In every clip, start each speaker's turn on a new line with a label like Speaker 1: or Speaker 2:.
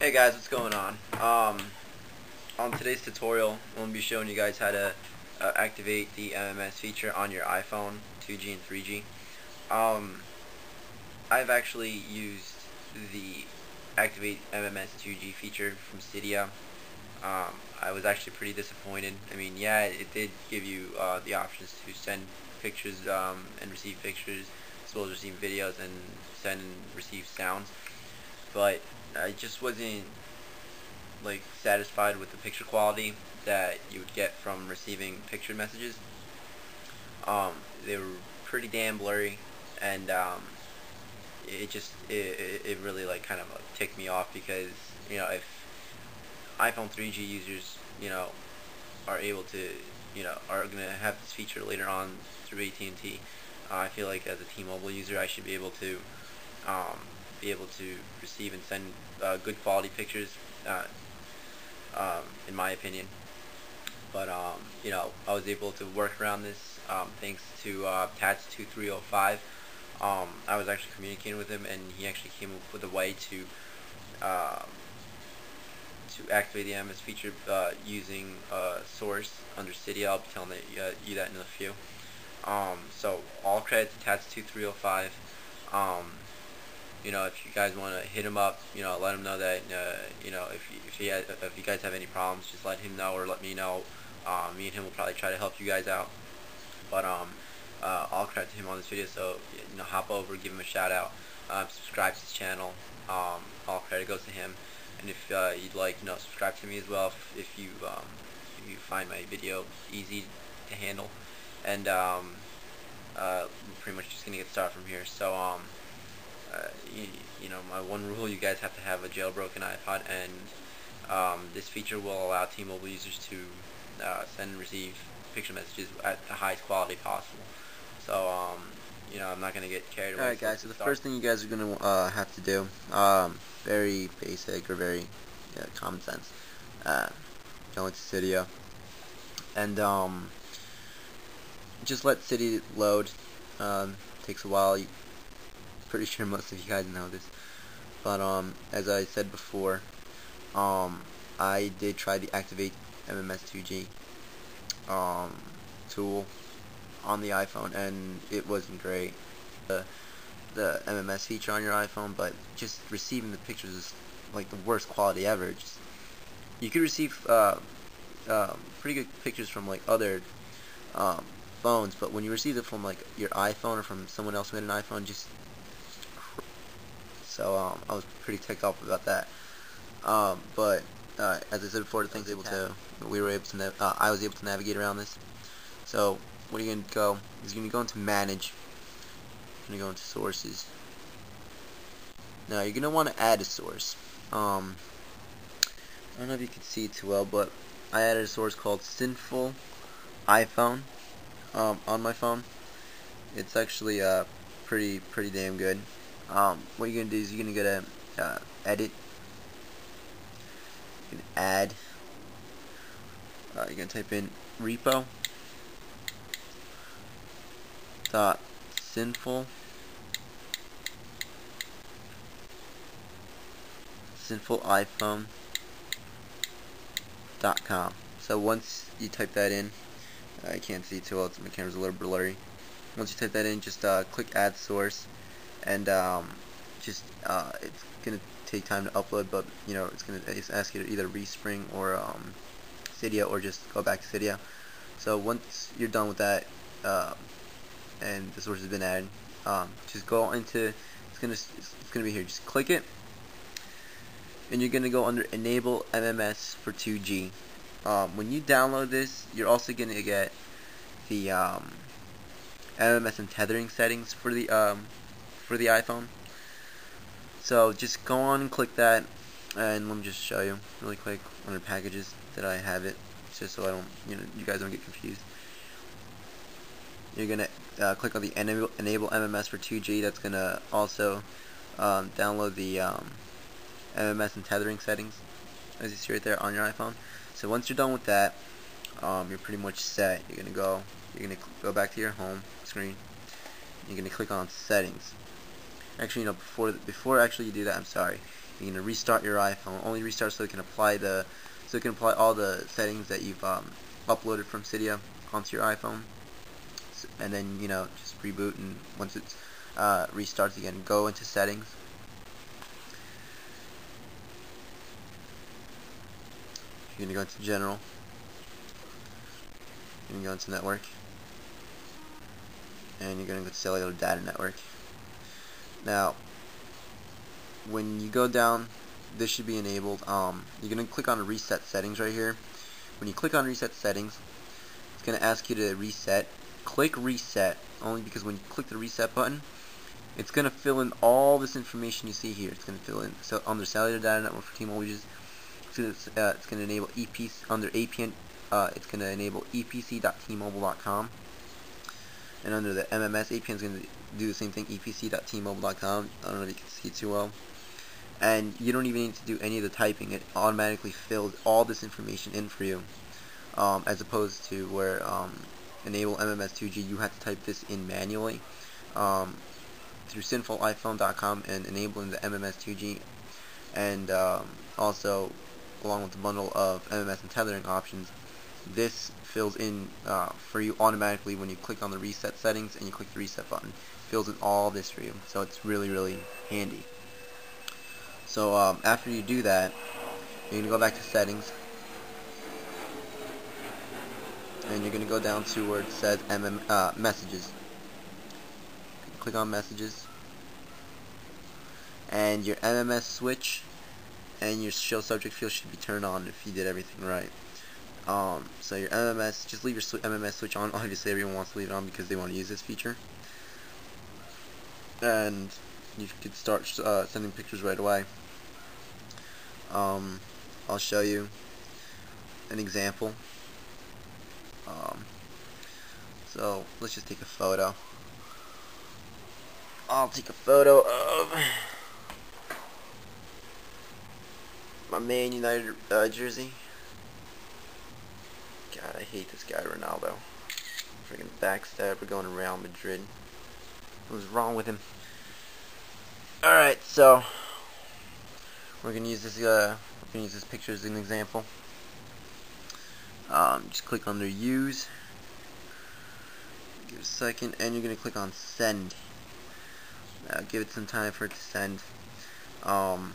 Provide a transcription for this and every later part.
Speaker 1: Hey guys, what's going on? Um, on today's tutorial, I'm going to be showing you guys how to uh, activate the MMS feature on your iPhone 2G and 3G. Um, I've actually used the activate MMS 2G feature from Cydia. Um, I was actually pretty disappointed. I mean, yeah, it did give you uh, the options to send pictures um, and receive pictures, as well as receive videos and send and receive sounds. But I just wasn't like satisfied with the picture quality that you would get from receiving picture messages. Um, they were pretty damn blurry, and um, it just it, it really like kind of like ticked me off because you know if iPhone 3G users you know are able to you know are gonna have this feature later on through AT&T, uh, I feel like as a T-Mobile user I should be able to um, be able to receive and send uh, good quality pictures, uh, um, in my opinion. But um, you know, I was able to work around this um, thanks to uh, Tatz2305. Um, I was actually communicating with him, and he actually came up with a way to uh, to activate the MS feature uh, using a source under Cydia. I'll be telling uh, you that in a few. Um, so all credit to Tatz2305. You know, if you guys want to hit him up, you know, let him know that, uh, you know, if if, he has, if you guys have any problems, just let him know or let me know. Um, me and him will probably try to help you guys out. But um, uh, I'll credit to him on this video, so you know, hop over, give him a shout out, um, subscribe to his channel. Um, all credit goes to him. And if uh, you'd like, you know, subscribe to me as well if, if you um, if you find my video easy to handle. And um, uh, pretty much just gonna get started from here. So um uh, you, you, know, my one rule, you guys have to have a jailbroken iPod, and um, this feature will allow T-Mobile users to uh, send and receive picture messages at the highest quality possible. So, um, you know, I'm not going to get carried away.
Speaker 2: Alright guys, so the start. first thing you guys are going to uh, have to do, um, very basic or very yeah, common sense, uh, go into Cydia, and um, just let Cydia load. Um, takes a while. You, pretty sure most of you guys know this. But um, as I said before, um, I did try to activate MMS2G um, tool on the iPhone, and it wasn't great. The the MMS feature on your iPhone, but just receiving the pictures is like the worst quality ever. Just, you could receive uh, uh, pretty good pictures from like other um, phones, but when you receive it from like your iPhone or from someone else who had an iPhone, just so um, I was pretty ticked off about that. Um, but uh, as I said before, the thing's able to, we were able to, uh, I was able to navigate around this. So what are you to go? Is going to go into Manage. To go into Sources. Now you're going to want to add a source. Um, I don't know if you can see it too well, but I added a source called Sinful iPhone um, on my phone. It's actually uh, pretty pretty damn good um, what you're gonna do is you're gonna go to uh, edit. You add. Uh, you're gonna type in repo. Dot sinful. Sinful iPhone. Dot com. So once you type that in I can't see too well my camera's a little blurry. Once you type that in just uh, click add source and um, just uh, it's gonna take time to upload but you know it's gonna ask you to either respring or um, Cydia or just go back to Cydia. So once you're done with that uh, and the source has been added um, just go into it's gonna it's gonna be here. Just click it and you're gonna go under enable MMS for 2G um, when you download this you're also gonna get the um, MMS and tethering settings for the um, for the iPhone. So just go on and click that and let me just show you really quick under packages that I have it just so I don't you know you guys don't get confused. You're gonna uh, click on the enable, enable MMS for 2G. That's gonna also um, download the um, MMS and tethering settings as you see right there on your iPhone. So once you're done with that, um, you're pretty much set. You're gonna go you're gonna go back to your home screen. You're gonna click on settings actually, you know, before before actually you do that, I'm sorry. You're gonna restart your iPhone. Only restart so it can apply the so it can apply all the settings that you've um, uploaded from Cydia onto your iPhone. And then you know just reboot and once it uh, restarts again, go into settings. You're gonna go into general. You're gonna go into network. And you're gonna go to cellular data network. Now, when you go down, this should be enabled. Um, you're gonna click on reset settings right here. When you click on reset settings, it's gonna ask you to reset. Click reset only because when you click the reset button, it's gonna fill in all this information you see here. It's gonna fill in so under cellular data network for T-Mobile it's, uh, it's going to enable EPC under APN. Uh, it's going to enable epc.tmobile.com, and under the MMS, APN is going to do the same thing. epc.tmobile.com. I don't know if you can see it too well. And you don't even need to do any of the typing. It automatically fills all this information in for you, um, as opposed to where um, enable MMS 2G, you have to type this in manually. Um, through sinfuliphone.com and enabling the MMS 2G and um, also along with the bundle of MMS and tethering options, this fills in uh, for you automatically when you click on the reset settings and you click the reset button. It fills in all this for you, so it's really, really handy. So um, after you do that, you're going to go back to settings, and you're going to go down to where it says MM, uh, messages. Click on messages, and your MMS switch and your show subject field should be turned on if you did everything right. Um, so your MMS, just leave your MMS switch on. Obviously, everyone wants to leave it on because they want to use this feature. And you could start uh, sending pictures right away. Um, I'll show you an example. Um, so let's just take a photo. I'll take a photo of my Man United uh, jersey. I hate this guy, Ronaldo. Freaking backstabber going to Real Madrid. What was wrong with him? Alright, so we're gonna use this uh we're gonna use this picture as an example. Um, just click under use. Give it a second and you're gonna click on send. Now give it some time for it to send. Um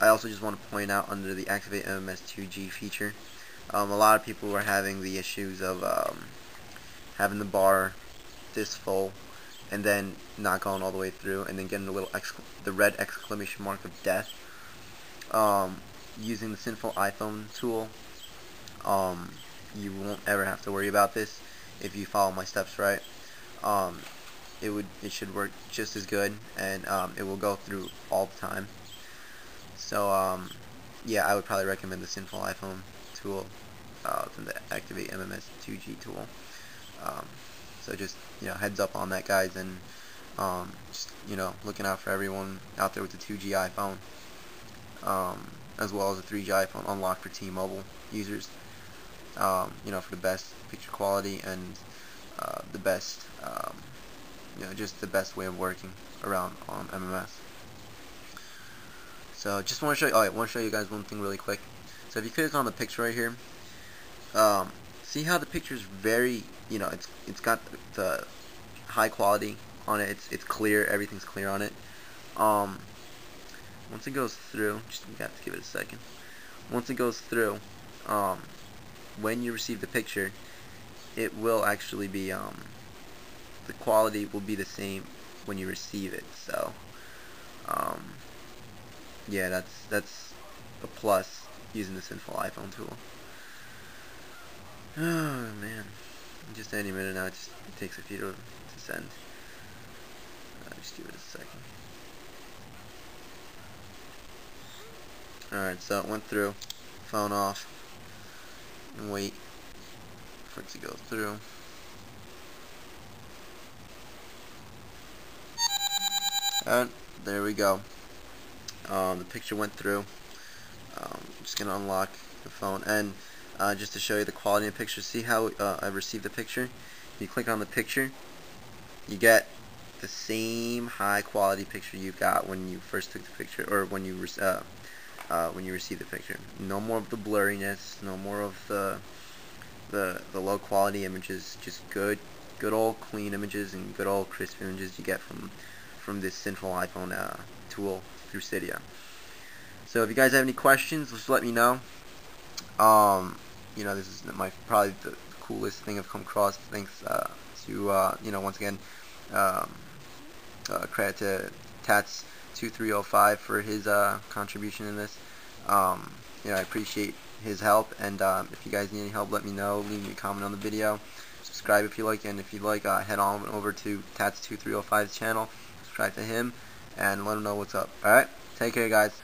Speaker 2: I also just want to point out under the Activate MMS 2G feature, um, a lot of people were having the issues of um, having the bar this full and then not going all the way through and then getting the little the red exclamation mark of death. Um, using the Sinful iPhone tool, um, you won't ever have to worry about this if you follow my steps right. Um, it would it should work just as good and um, it will go through all the time. So, um, yeah, I would probably recommend the Sinful iPhone tool uh, from the Activate MMS 2G tool. Um, so just, you know, heads up on that, guys, and um, just, you know, looking out for everyone out there with the 2G iPhone, um, as well as the 3G iPhone unlocked for T-Mobile users, um, you know, for the best picture quality and uh, the best, um, you know, just the best way of working around on MMS. So just want to show you, I want to show you guys one thing really quick. If you click on the picture right here, um, see how the picture is very, you know, it's it's got the high quality on it. It's it's clear. Everything's clear on it. Um, once it goes through, just have to give it a second. Once it goes through, um, when you receive the picture, it will actually be um, the quality will be the same when you receive it. So. Um, yeah, that's that's a plus using the Sinful iPhone tool. Oh man, just any minute now. It just it takes a few to, to send. Just give it a second. Alright, so it went through. Phone off. And wait for it to go through. And there we go. Um, the picture went through. Um, I'm just going to unlock the phone. And uh, just to show you the quality of the picture, see how uh, I received the picture? You click on the picture, you get the same high quality picture you got when you first took the picture or when you uh, uh, when you received the picture. No more of the blurriness, no more of the the the low quality images, just good good old clean images and good old crisp images you get from from this sinful iPhone uh, tool through Cydia. So if you guys have any questions, just let me know. Um, you know, this is my probably the coolest thing I've come across. Thanks uh, to uh, you know once again um, uh, credit to Tatz 2305 for his uh, contribution in this. Um, you know, I appreciate his help, and um, if you guys need any help, let me know. Leave me a comment on the video. Subscribe if you like, and if you like, uh, head on over to Tatz2305's channel. Subscribe to him, and let him know what's up. Alright? Take care, guys.